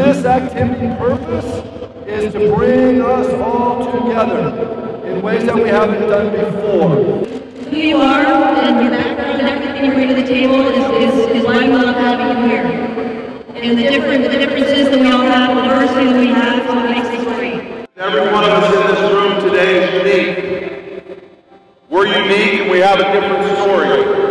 this activity purpose is to bring us all together in ways that we haven't done before. Who you are and your background and everything you bring to the table is, is, is why we love having you here. And the different the differences that we all have, the diversity that we have, is what makes us great. Every one of us in this room today is unique. We're unique and we have a different story.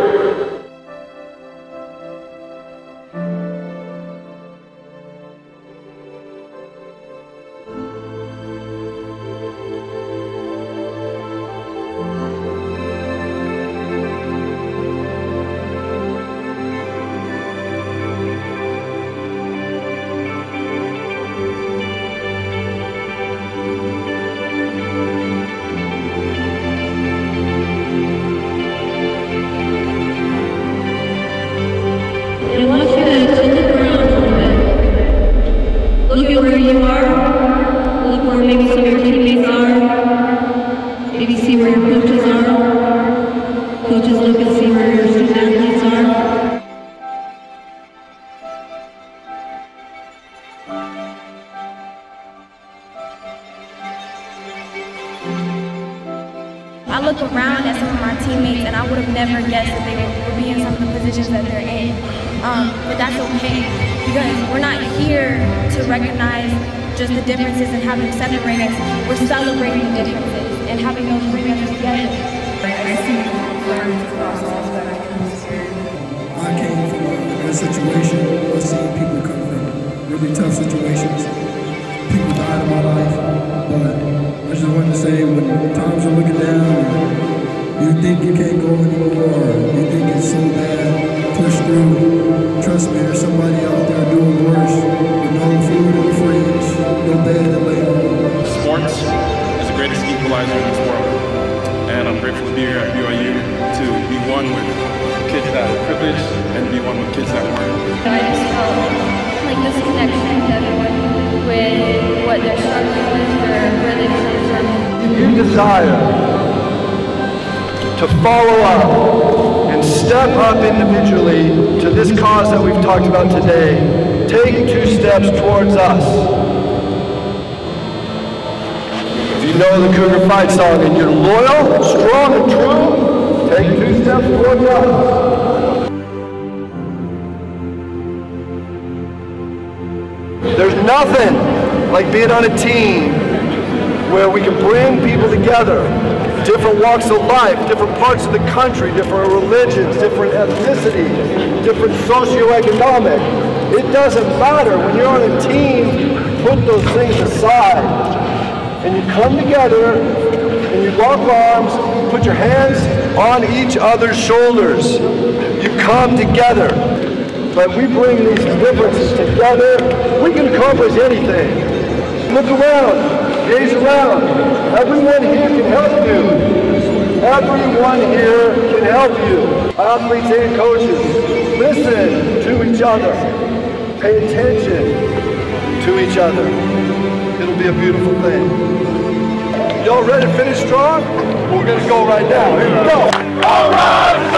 I look around at some of my teammates and I would have never guessed that they would be in some of the positions that they're in. Um, but that's okay because we're not here to recognize just the differences and have them separate us. We're celebrating the differences and having those bring us together. I see friends across all spectrums here. I came from a, a situation, I've seen people come from really tough situations. People died in my life, but I just wanted to say when times are looking down you think you can't go anymore, or you think it's so bad, push through. Trust me, there's somebody out there doing worse with no food the fridge, no bed to lay on. Sports is the greatest equalizer in this world. And I'm grateful to be here at BYU to be one with kids that are privileged and to be one with kids that weren't. I just felt like this connection with everyone, with what they're struggling with, or where they come from. If you desire to follow up and step up individually to this cause that we've talked about today, take two steps towards us. If you know the Cougar Fight song and you're loyal, strong, and true, take two steps towards us. There's nothing like being on a team where we can bring people together, different walks of life, different parts of the country, different religions, different ethnicity, different socioeconomic. It doesn't matter. When you're on a team, put those things aside and you come together and you lock arms, put your hands on each other's shoulders. You come together. But we bring these differences together, we can accomplish anything. Look around, gaze around. Everyone here can help you. Everyone here can help you. Athletes and coaches, listen to each other. Pay attention to each other. It'll be a beautiful thing. Y'all ready to finish strong? We're gonna go right now. Here we go.